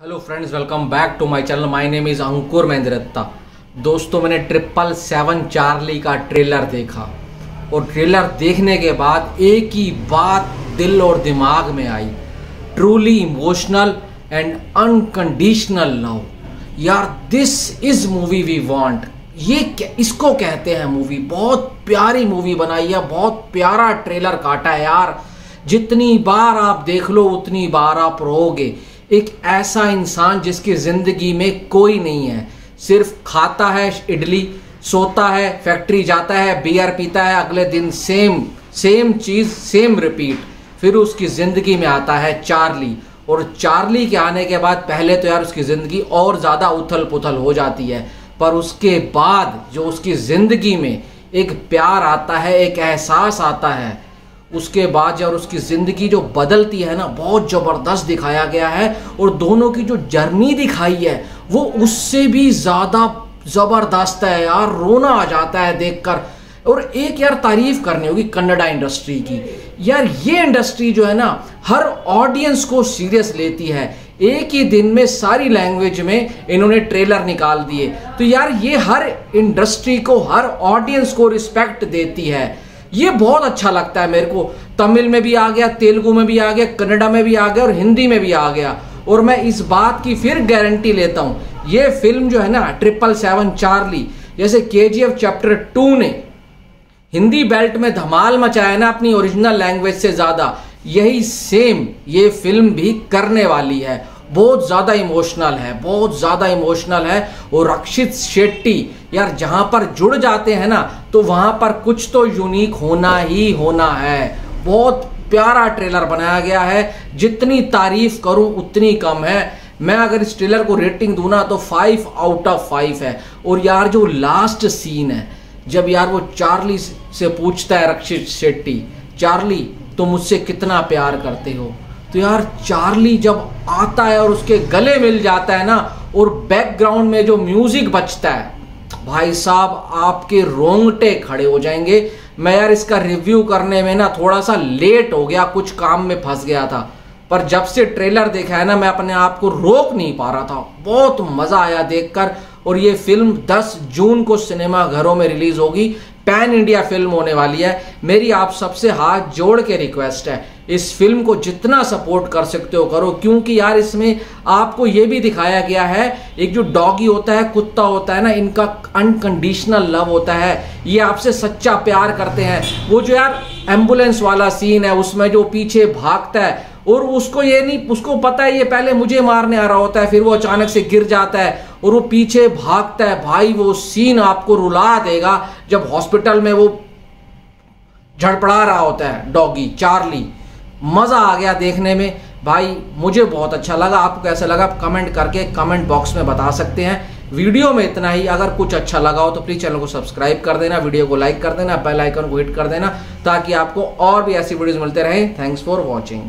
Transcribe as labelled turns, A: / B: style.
A: Hello friends welcome back to my channel my name is Ankur Mahendratta दोस्तों, मैंने triple seven Charlie का trailer देखा। और trailer देखने के बाद एक ही बात दिल और दिमाग में आई। Truly emotional and unconditional love यार this is movie we want ये इसको कहते हैं मूवी बहुत प्यारी मूवी बनाई है, बहुत प्यारा ट्रेलर काटा है यार। जितनी बार आप देख लो, उतनी बार आप रोगे एक ऐसा इंसान जिसकी ज़िंदगी में कोई नहीं है। सिर्फ़ खाता है इडली, सोता है, फैक्ट्री जाता है बियर पीता है, अगले दिन सेम सेम चीज़ सेम रिपीट फिर उसकी ज़िंदगी में आता है चार्ली और चार्ली के आने के बाद पहले तो यार उसकी ज़िंदगी और ज़्यादा उथल पुथल हो जाती है। पर उसके बाद जो उसकी ज़िंदगी में एक प्यार आता है, एक एहसास आता है उसके बाद जब उसकी ज़िंदगी जो बदलती है ना, बहुत ज़बरदस्त दिखाया गया है और दोनों की जो जर्नी दिखाई है, वो उससे भी ज़्यादा ज़बरदस्त है यार। रोना आ जाता है देखकर। और एक यार तारीफ़ करनी होगी कन्नडा इंडस्ट्री की। यार ये इंडस्ट्री जो है ना, हर ऑडियंस को सीरियस लेती है। एक ही दिन में सारी लैंग्वेज में इन्होंने ट्रेलर निकाल दिए। तो यार ये हर इंडस्ट्री को, हर ऑडियंस को रिस्पेक्ट देती है। ये बहुत अच्छा लगता है मेरे को। तमिल में भी आ गया, तेलुगु में भी आ गया, कन्नडा में भी आ गया और हिंदी में भी आ गया। और मैं इस बात की फिर गारंटी लेता हूँ, ये फ़िल्म जो है ना ट्रिपल सेवन चार्ली जैसे के चैप्टर टू ने हिंदी बेल्ट में धमाल मचाया ना अपनी ओरिजिनल लैंग्वेज से ज़्यादा, यही सेम ये फ़िल्म भी करने वाली है। बहुत ज़्यादा इमोशनल है, बहुत ज़्यादा इमोशनल है। और रक्षित शेट्टी, यार जहाँ पर जुड़ जाते हैं ना तो वहाँ पर कुछ तो यूनिक होना ही होना है। बहुत प्यारा ट्रेलर बनाया गया है। जितनी तारीफ़ करूँ, उतनी कम है। मैं अगर इस ट्रेलर को रेटिंग दूँ ना तो फाइव आउट ऑफ़ फाइव है। और यार जो लास्ट सीन है, जब यार वो चार्ली से पूछता है रक्षित शेट्टी चार्ली तो मुझसे कितना प्यार करते हो? तो यार चार्ली जब आता है और उसके गले मिल जाता है ना, और बैकग्राउंड में जो म्यूज़िक बजता है, भाई साहब आपके रोंगटे खड़े हो जाएँगे। मैं यार इसका रिव्यू करने में ना थोड़ा सा लेट हो गया, कुछ काम में फंस गया था। पर जब से ट्रेलर देखा है ना, मैं अपने आप को रोक नहीं पा रहा था। बहुत मज़ा आया देखकर, और ये फ़िल्म 10 जून को सिनेमा घरों में रिलीज़ होगी। पैन इंडिया फ़िल्म होने वाली है। मेरी आप सबसे हाथ जोड़ के रिक्वेस्ट है। इस फ़िल्म को जितना सपोर्ट कर सकते हो करो, क्योंकि यार इसमें आपको ये भी दिखाया गया है, एक जो डॉगी होता है, कुत्ता होता है ना, इनका अनकंडीशनल लव होता है, ये आपसे सच्चा प्यार करते हैं। वो जो यार एंबुलेंस वाला सीन है, उसमें जो पीछे भागता है, और उसको ये नहीं, उसको पता है ये पहले मुझे मारने आ रहा होता है, फिर वो अचानक से गिर जाता है, और वो पीछे भागता है। भाई, वो सीन आपको रुला देगा जब हॉस्पिटल में वो झड़पड़ा रहा होता है, डॉगी, चार्ली। मज़ा आ गया देखने में। भाई, मुझे बहुत अच्छा लगा। आपको कैसे लगा, आप कमेंट करके कमेंट बॉक्स में बता सकते हैं। वीडियो में इतना ही। अगर कुछ अच्छा लगा हो तो प्लीज़ चैनल को सब्सक्राइब कर देना, वीडियो को लाइक कर देना बेल आइकन को हिट कर देना, ताकि आपको और भी ऐसी वीडियोस मिलते रहें। Thanks for watching